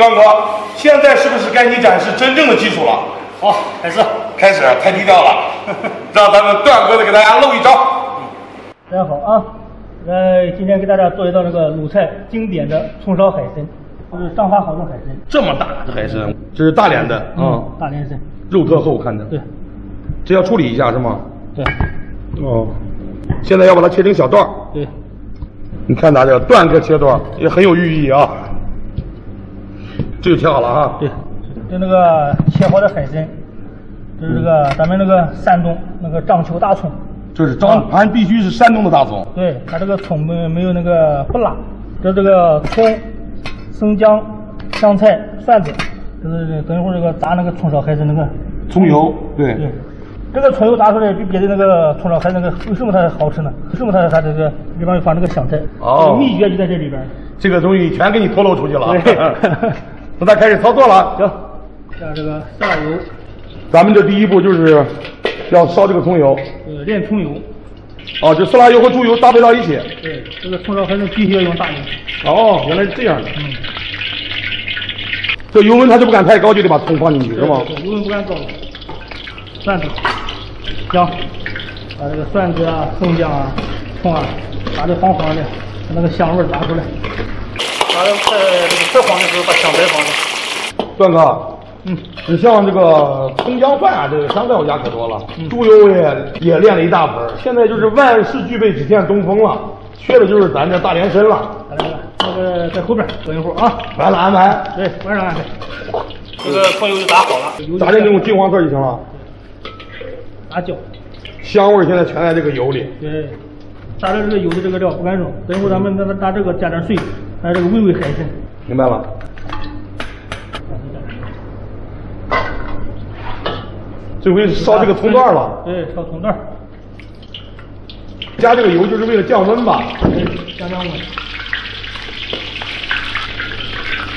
段哥，现在是不是该你展示真正的技术了？好，开始。开始，太低调了，让咱们段哥的给大家露一招。大家好啊，呃，今天给大家做一道这个鲁菜经典的葱烧海参，这是上发好的海参，这么大的海参，这是大连的，嗯，大连参，肉特厚，看着。对，这要处理一下是吗？对，哦，现在要把它切成小段儿。对，你看咱这个段哥切段儿也很有寓意啊。这就切好了啊。对，就那个切好的海参，就是这个咱们那个山东那个章丘大葱，这是张盘必须是山东的大葱。对，它这个葱没没有那个不辣，这这个葱、生姜、香菜、蒜子，就是等一会儿这个炸那个葱烧海参那个葱油，对。对，这个葱油炸出来比别的那个葱烧海参那个为什么它好吃呢？为什么它它这个里边有放那个香菜？哦这个秘诀就在这里边。这个东西全给你透露出去了。对那咱开始操作了。行，下这个色拉油，咱们这第一步就是要烧这个葱油。呃，炼葱油。哦，就色拉油和猪油搭配到一起。对，这个葱烧还是必须要用大油。哦，原来是这样的。嗯，这油温它就不敢太高，就得把葱放进去，是吗？对，油温不敢高。蒜子、姜，把这个蒜子啊、葱姜啊、葱啊，打得黄黄的，把那个香味儿打出来。把这个菜这个快黄的时候，把香菜放上。段哥，嗯，你像这个葱姜蒜啊，这个香菜我家可多了，嗯猪油也也练了一大盆儿。现在就是万事俱备，只欠东风了，缺的就是咱这大连参了。来来来，那个在后边等一会儿啊。完了安排，对，晚上安排。这个葱油就炸好了，油炸成这种金黄色就行了。打焦。香味儿现在全在这个油里。对，炸的这个油的这个料不敢扔，等一会儿咱们拿拿这个加点水，还有这个喂喂海参。明白了。这回烧这个葱段了，对，烧葱段，加这个油就是为了降温吧？对，降降温。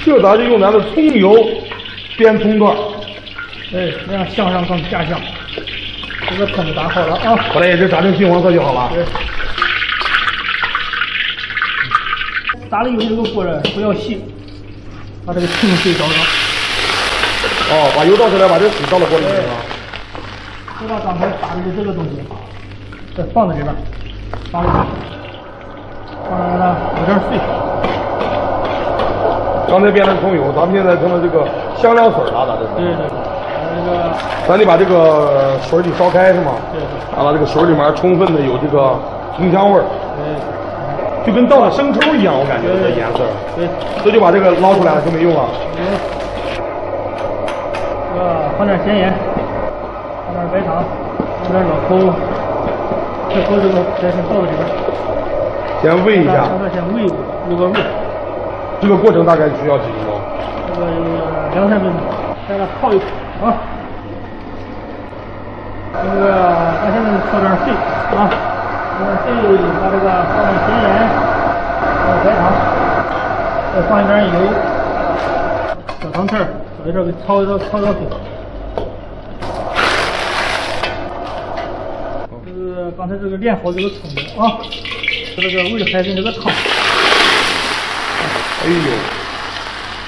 这咱就用咱的葱油煸葱段，哎，那样香上更下香。这个葱打好了啊。把它也是炸成金黄色就好了。对。炸了以后这个锅呢不要细，把这个清水烧上，哦，把油倒出来，把这水倒到锅里面了。就把刚才打的这个东西，再放在里边儿，放进去，放上让它有点碎。刚才煸的葱油，咱们现在成了这个香料水了，咋这是？对对对，把这个咱得把这个水给烧开是吗？对对啊，把这个水里面充分的有这个葱香味儿，对就跟倒了生抽一样，我感觉这颜色。对，这就把这个捞出来了，就没用了。嗯，这个放点咸盐，放点白糖，放点老抽，再搁这个海参倒到里边，先煨一下让，它先煨入个味，这个过程大概需要几分钟？这个两三分钟，再给它泡一泡啊。那个咱现在烧点水啊，这个水把这个放点咸盐，放点白糖，再放一点油，小糖片儿，在这儿给焯一焯，焯焯水。这个刚才这个炼好这个葱油啊，这个煨海参这个汤，哎呦，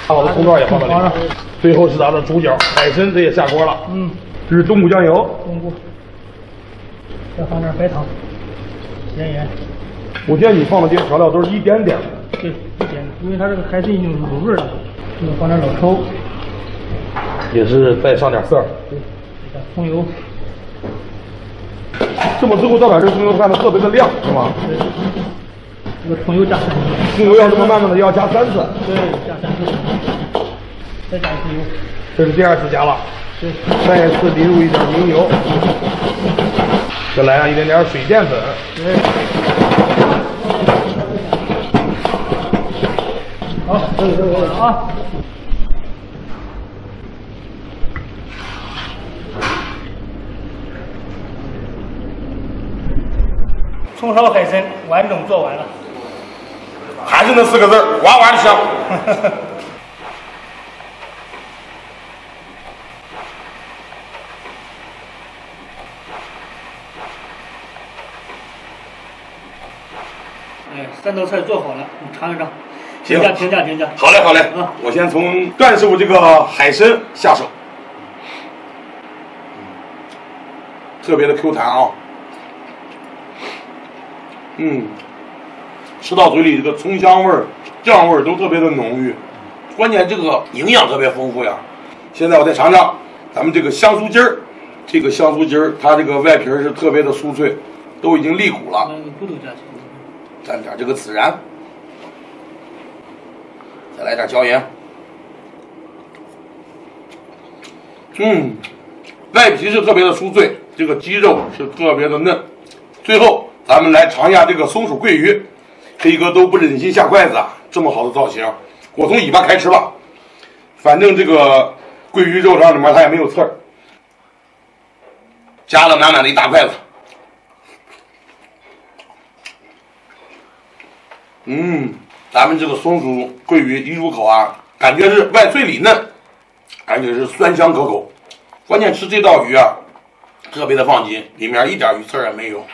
把我的葱段也放到里面，最后是咱的主角海参，这也下锅了。嗯，这是冬菇酱油，冬菇，再放点白糖、咸盐，我见你放的这些调料都是一点点的。对，一点，因为它这个海参已经入味儿了，这个放点老抽，也是再上点色儿。对，加葱油，这么最后再把这个葱油，看的特别的亮，是吗？对，这个葱油加三次，葱油要这么慢慢的要加三次，对，加三次，再加一次油，这是第二次加了，对，再次淋入一点明油，再来上一点点水淀粉，对，好，这个这个啊。葱烧海参完整做完了。还是那四个字儿，哇哇的香。哎，三道菜做好了，你尝一尝。评价评价评价。好嘞，好嘞，啊我先从段师傅这个海参下手，特别的 Q 弹啊，嗯，吃到嘴里这个葱香味儿、酱味儿都特别的浓郁，关键这个营养特别丰富呀。现在我再尝尝咱们这个香酥鸡儿，这个香酥鸡儿它这个外皮儿是特别的酥脆，都已经立骨了。嗯，骨头加去。蘸点这个孜然，再来点椒盐。嗯，外皮是特别的酥脆，这个鸡肉是特别的嫩。最后，咱们来尝一下这个松鼠桂鱼，黑哥都不忍心下筷子啊！这么好的造型，我从尾巴开吃吧。反正这个桂鱼肉上里面它也没有刺儿，夹了满满的一大筷子。嗯，咱们这个松鼠桂鱼一入口啊，感觉是外脆里嫩，而且是酸香可口。关键吃这道鱼啊，特别的放心，里面一点鱼刺儿也没有。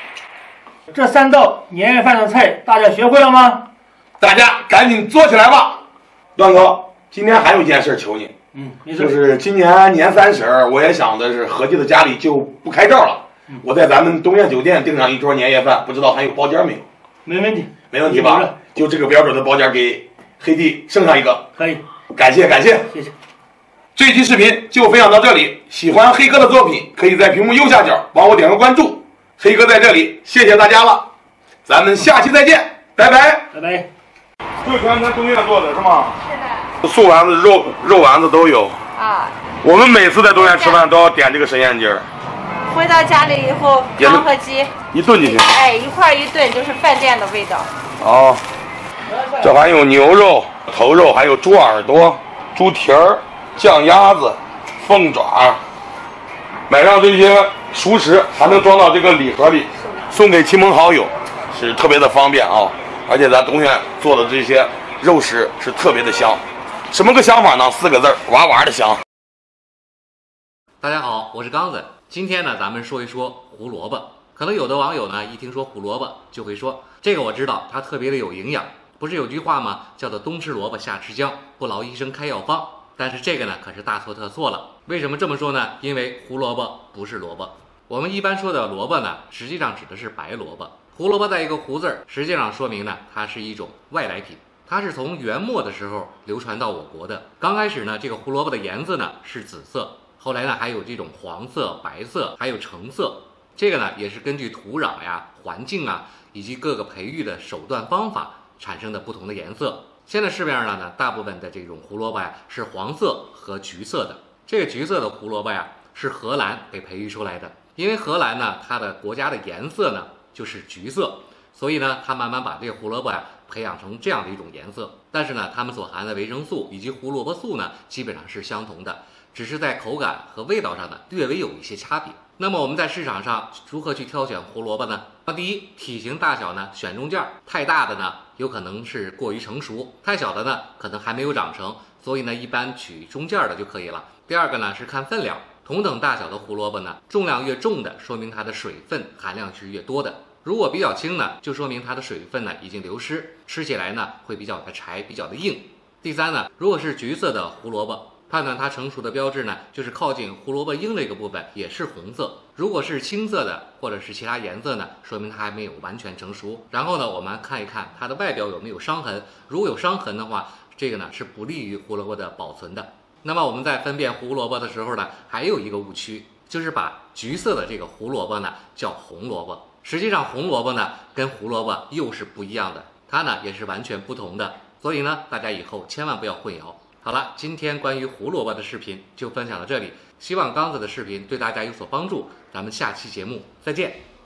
这三道年夜饭的菜，大家学会了吗？大家赶紧做起来吧！段哥，今天还有一件事求你，嗯，没就。是今年年三十儿，我也想的是合计的家里就不开灶了，我在咱们东苑酒店订上一桌年夜饭，不知道还有包间没有？没问题。没问题吧？就这个标准的包间给黑弟剩上一个，可以，感谢感谢。谢谢。这期视频就分享到这里，喜欢黑哥的作品，可以在屏幕右下角帮我点个关注。黑哥在这里，谢谢大家了，咱们下期再见，拜拜。拜拜。就全咱东苑做的是吗？是的，素丸子、肉肉丸子都有。啊，我们每次在东苑吃饭都要点这个神仙鸡儿，回到家里以后，汤和鸡，一炖进去。哎，一块一炖就是饭店的味道。哦，这还有牛肉、头肉，还有猪耳朵、猪蹄儿、酱鸭子、凤爪。买上这些熟食，还能装到这个礼盒里，送给亲朋好友，是特别的方便啊！而且咱东苑做的这些肉食是特别的香，什么个香法呢？四个字儿，哇哇的香。大家好，我是刚子。今天呢，咱们说一说胡萝卜。可能有的网友呢，一听说胡萝卜就会说，这个我知道，它特别的有营养。不是有句话吗？叫做“冬吃萝卜，夏吃姜，不劳医生开药方”。但是这个呢，可是大错特错了。为什么这么说呢？因为胡萝卜不是萝卜。我们一般说的萝卜呢，实际上指的是白萝卜。胡萝卜带一个“胡”字儿，实际上说明呢，它是一种外来品。它是从元末的时候流传到我国的。刚开始呢，这个胡萝卜的颜色呢是紫色，后来呢还有这种黄色、白色，还有橙色。这个呢也是根据土壤呀、环境啊以及各个培育的手段方法产生的不同的颜色。现在市面上呢，大部分的这种胡萝卜呀是黄色和橘色的。这个橘色的胡萝卜呀是荷兰给培育出来的，因为荷兰呢它的国家的颜色呢就是橘色，所以呢它慢慢把这个胡萝卜呀培养成这样的一种颜色。但是呢，它们所含的维生素以及胡萝卜素呢基本上是相同的，只是在口感和味道上呢略微有一些差别。那么我们在市场上如何去挑选胡萝卜呢？那第一，体型大小呢选中件儿，太大的呢有可能是过于成熟，太小的呢可能还没有长成，所以呢一般取中件儿的就可以了。第二个呢是看分量，同等大小的胡萝卜呢，重量越重的，说明它的水分含量是越多的。如果比较轻呢，就说明它的水分呢已经流失，吃起来呢会比较的柴，比较的硬。第三呢，如果是橘色的胡萝卜，判断它成熟的标志呢，就是靠近胡萝卜缨这个部分也是红色。如果是青色的或者是其他颜色呢，说明它还没有完全成熟。然后呢，我们看一看它的外表有没有伤痕，如果有伤痕的话，这个呢是不利于胡萝卜的保存的。那么我们在分辨胡萝卜的时候呢，还有一个误区，就是把橘色的这个胡萝卜呢叫红萝卜。实际上红萝卜呢跟胡萝卜又是不一样的，它呢也是完全不同的。所以呢，大家以后千万不要混淆。好了，今天关于胡萝卜的视频就分享到这里，希望刚子的视频对大家有所帮助。咱们下期节目再见。